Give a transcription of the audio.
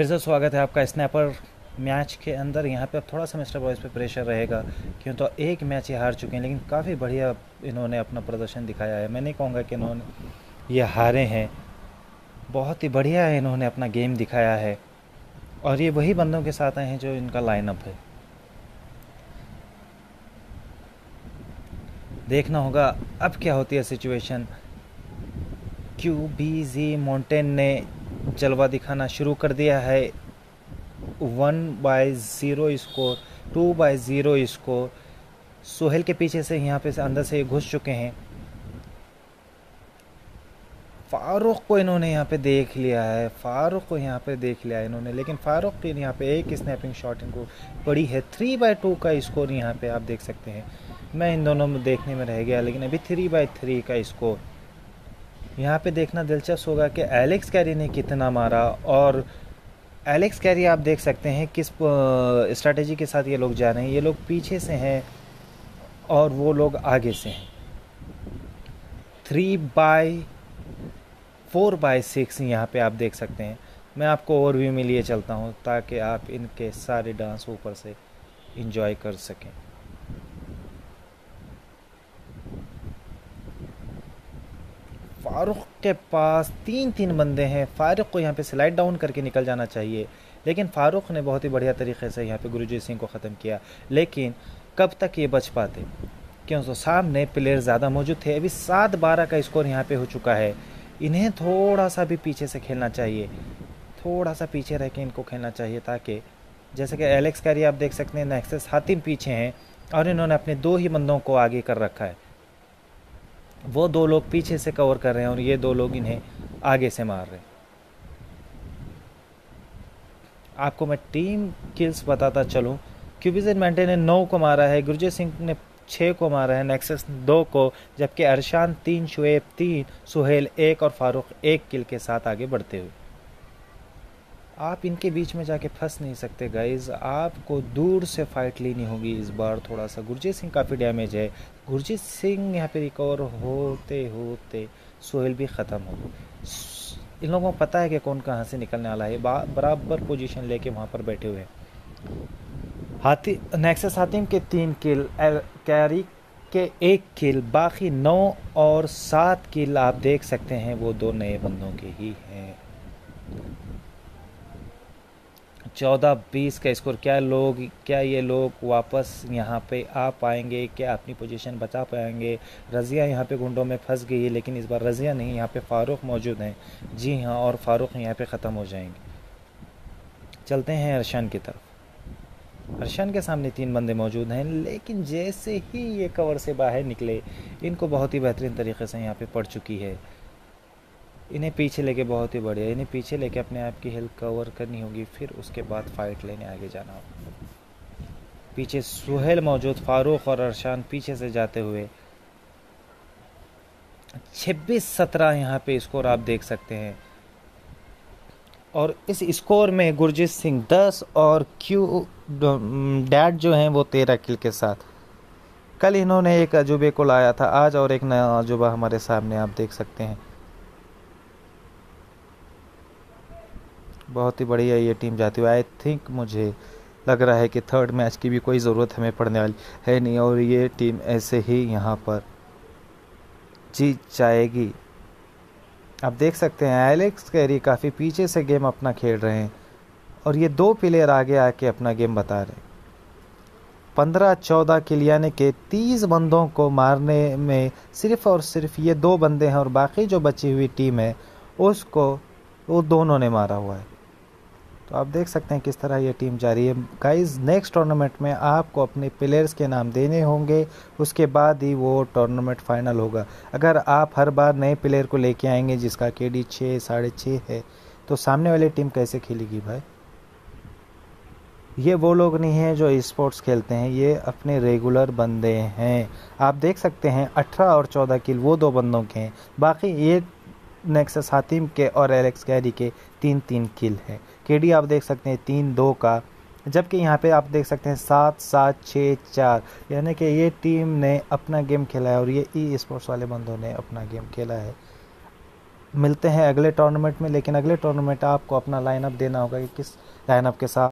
फिर से स्वागत है आपका स्नैपर मैच के अंदर। यहाँ पे अब थोड़ा सा मिस्टर बॉयज़ पे प्रेशर रहेगा, क्यों तो एक मैच ये हार चुके हैं, लेकिन काफ़ी बढ़िया इन्होंने अपना प्रदर्शन दिखाया है। मैं नहीं कहूँगा कि इन्होंने ये हारे हैं, बहुत ही बढ़िया है इन्होंने अपना गेम दिखाया है। और ये वही बंदों के साथ आए हैं जो इनका लाइनअप है। देखना होगा अब क्या होती है situation Q B G mountain ने जलवा दिखाना शुरू कर दिया है। One by zero score, two by zero score. Sohail के पीछे से यहाँ पे से अंदर से घुस चुके हैं। फारूक को इन्होंने यहाँ पे देख लिया है। फारूक को यहाँ पे देख लिया है इन्होंने। लेकिन फारूक की यहाँ पे एक स्नैपिंग शॉट इनको पड़ी है। थ्री बाय टू का स्कोर यहाँ पे आप देख सकते हैं। मैं इन दोनों में देखने में रह गया, लेकिन अभी थ्री बाय थ्री का स्कोर यहाँ पे देखना दिलचस्प होगा कि एलेक्स कैरी ने कितना मारा और एलेक्स कैरी आप देख सकते हैं किस स्ट्रैटेजी के साथ ये लोग जा रहे हैं। ये लोग पीछे से हैं और वो लोग आगे से हैं। Three by four by six यहाँ पे आप देख सकते हैं। मैं आपको ओवरव्यू में लिए चलता हूँ ताकि आप इनके सारे डांस ऊपर से इंजॉय कर सकें। फारूक के पास तीन तीन बंदे हैं। फारूक को यहाँ पे स्लाइड डाउन करके निकल जाना चाहिए। लेकिन फारूक ने बहुत ही बढ़िया तरीके से यहाँ पे गुरुजीत सिंह को ख़त्म किया। लेकिन कब तक ये बच पाते? क्यों? तो सामने प्लेयर ज़्यादा मौजूद थे। अभी सात बारह का स्कोर यहाँ पे हो चुका है। इन्हें थोड़ा सा भी पीछे से खेलना चाहिए। थोड़ा सा पीछे रह के इनको खेलना चाहिए ताकि जैसे कि एलेक्स कैरी आप देख सकते हैं नेक्सेस हातिम पीछे हैं और इन्होंने अपने दो ही बंदों को आगे कर रखा है। वो दो लोग पीछे से कवर कर रहे हैं और ये दो लोग इन्हें आगे से मार रहे हैं। आपको मैं टीम किल्स बताता चलूँ। क्यूबिजन मेंटे ने नौ को मारा है गुरजीत सिंह ने छः को मारा है, नेक्सस दो को, जबकि अरशान तीन, शुएब तीन, सुहेल एक और फारूक एक किल के साथ आगे बढ़ते हुए। आप इनके बीच में जाके फंस नहीं सकते गाइज़ आपको दूर से फाइट लेनी होगी इस बार थोड़ा सा गुरजीत सिंह काफ़ी डैमेज है। गुरजीत सिंह यहाँ पे रिकवर होते होते सोहेल भी ख़त्म हो इन लोगों को पता है कि कौन कहाँ से निकलने वाला है। बराबर पोजीशन लेके वहाँ पर बैठे हुए हैं। हाथी नेक्सस हातिम के तीन किल कैरी के एक किल बाकी नौ और सात किल आप देख सकते हैं। वो दो नए बंदों के ही हैं। चौदह बीस का स्कोर। क्या लोग, क्या ये लोग वापस यहाँ पे आ पाएँगे? क्या अपनी पोजीशन बचा पाएँगे? रज़िया यहाँ पे गुंडों में फंस गई है लेकिन इस बार रज़िया नहीं, यहाँ पे फ़ारूक मौजूद हैं। जी हाँ और फ़ारूक यहाँ पे ख़त्म हो जाएँगे। चलते हैं अरशान की तरफ़। अरशान के सामने तीन बंदे मौजूद हैं, लेकिन जैसे ही ये कवर से बाहर निकले, इनको बहुत ही बेहतरीन तरीके से यहाँ पर पड़ चुकी है। इन्हें पीछे लेके बहुत ही बढ़िया, इन्हें पीछे लेके अपने आप की हेल्थ कवर करनी होगी, फिर उसके बाद फाइट लेने आगे जाना होगा। पीछे सुहेल मौजूद, फारूक और अरशान पीछे से जाते हुए। छब्बीस सत्रह यहाँ पे स्कोर आप देख सकते हैं। और इस स्कोर में गुरजीत सिंह दस और क्यू डैड जो हैं वो तेरह किल के साथ। कल इन्होंने एक अजूबे को लाया था, आज और एक नया अजूबा हमारे सामने आप देख सकते हैं। बहुत ही बढ़िया ये टीम जाती हुई। आई थिंक मुझे लग रहा है कि थर्ड मैच की भी कोई ज़रूरत हमें पड़ने वाली है नहीं और ये टीम ऐसे ही यहाँ पर जीत जाएगी। आप देख सकते हैं एलेक्स कैरी काफ़ी पीछे से गेम अपना खेल रहे हैं और ये दो प्लेयर आगे आके अपना गेम बता रहे हैं। पंद्रह चौदह किल यानी के तीस बंदों को मारने में सिर्फ़ और सिर्फ़ ये दो बंदे हैं और बाकी जो बची हुई टीम है, उसको वो दोनों ने मारा हुआ है। तो आप देख सकते हैं किस तरह ये टीम जा रही है। गाइस नेक्स्ट टूर्नामेंट में आपको अपने प्लेयर्स के नाम देने होंगे। उसके बाद ही वो टूर्नामेंट फाइनल होगा। अगर आप हर बार नए प्लेयर को लेके आएँगे, जिसका के डी छः साढ़े छः है तो सामने वाली टीम कैसे खेलेगी भाई? ये वो लोग नहीं हैं जो स्पोर्ट्स खेलते हैं। ये अपने रेगुलर बंदे हैं। आप देख सकते हैं 18 और 14 किल, वो दो बंदों के हैं। बाकी ये नेक्सस हातिम के और एलेक्स कैरी के तीन तीन किल हैं। केडी, आप देख सकते हैं तीन दो का, जबकि यहाँ पे आप देख सकते हैं सात सात छः चार, यानी कि ये टीम ने अपना गेम खेला है और ये ई स्पोर्ट्स वाले बंदों ने अपना गेम खेला है। मिलते हैं अगले टूर्नामेंट में, लेकिन अगले टूर्नामेंट आपको अपना लाइनअप देना होगा कि किस लाइनअप के साथ